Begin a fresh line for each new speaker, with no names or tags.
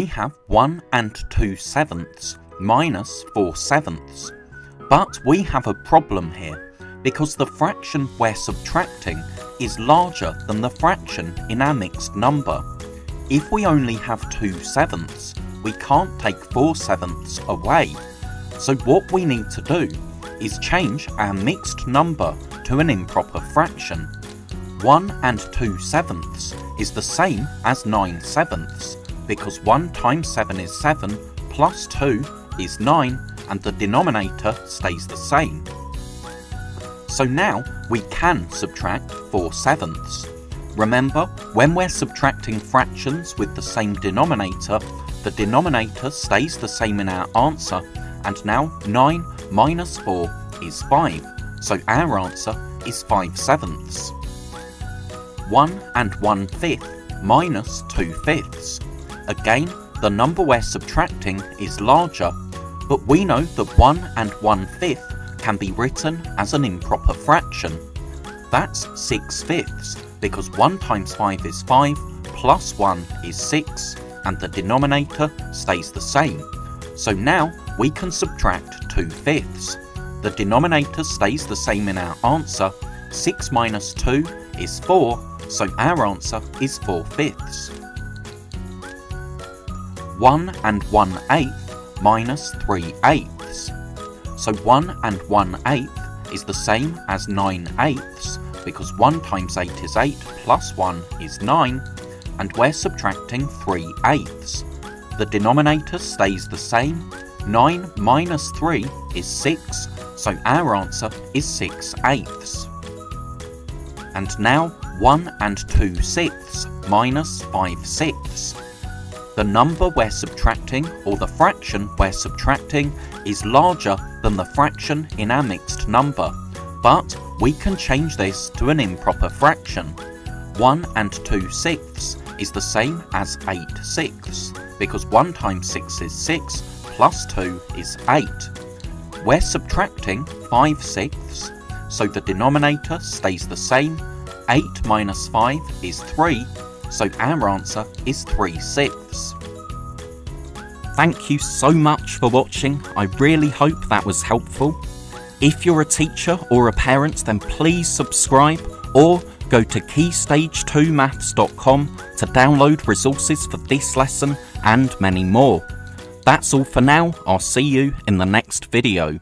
we have 1 and 2 sevenths minus 4 sevenths. But we have a problem here, because the fraction we're subtracting is larger than the fraction in our mixed number. If we only have 2 sevenths, we can't take 4 sevenths away. So what we need to do is change our mixed number to an improper fraction. 1 and 2 sevenths is the same as 9 sevenths, because 1 times 7 is 7, plus 2 is 9, and the denominator stays the same. So now we can subtract 4 sevenths. Remember, when we're subtracting fractions with the same denominator, the denominator stays the same in our answer, and now 9 minus 4 is 5, so our answer is 5 sevenths. 1 and 1 fifth minus 2 fifths. Again, the number we're subtracting is larger, but we know that 1 and 1 fifth can be written as an improper fraction. That's 6 fifths, because 1 times 5 is 5, plus 1 is 6, and the denominator stays the same. So now we can subtract 2 fifths. The denominator stays the same in our answer, 6 minus 2 is 4, so our answer is 4 fifths. 1 and 1 eighth minus 3 eighths. So 1 and 1 eighth is the same as 9 eighths, because 1 times 8 is 8, plus 1 is 9, and we're subtracting 3 eighths. The denominator stays the same, 9 minus 3 is 6, so our answer is 6 eighths. And now 1 and 2 sixths minus 5 sixths. The number we're subtracting, or the fraction we're subtracting, is larger than the fraction in our mixed number, but we can change this to an improper fraction. 1 and 2 sixths is the same as 8 sixths, because 1 times 6 is 6, plus 2 is 8. We're subtracting 5 sixths, so the denominator stays the same. 8 minus 5 is 3, so our answer is 3 sixths. Thank you so much for watching, I really hope that was helpful. If you're a teacher or a parent then please subscribe or go to keystage2maths.com to download resources for this lesson and many more. That's all for now, I'll see you in the next video.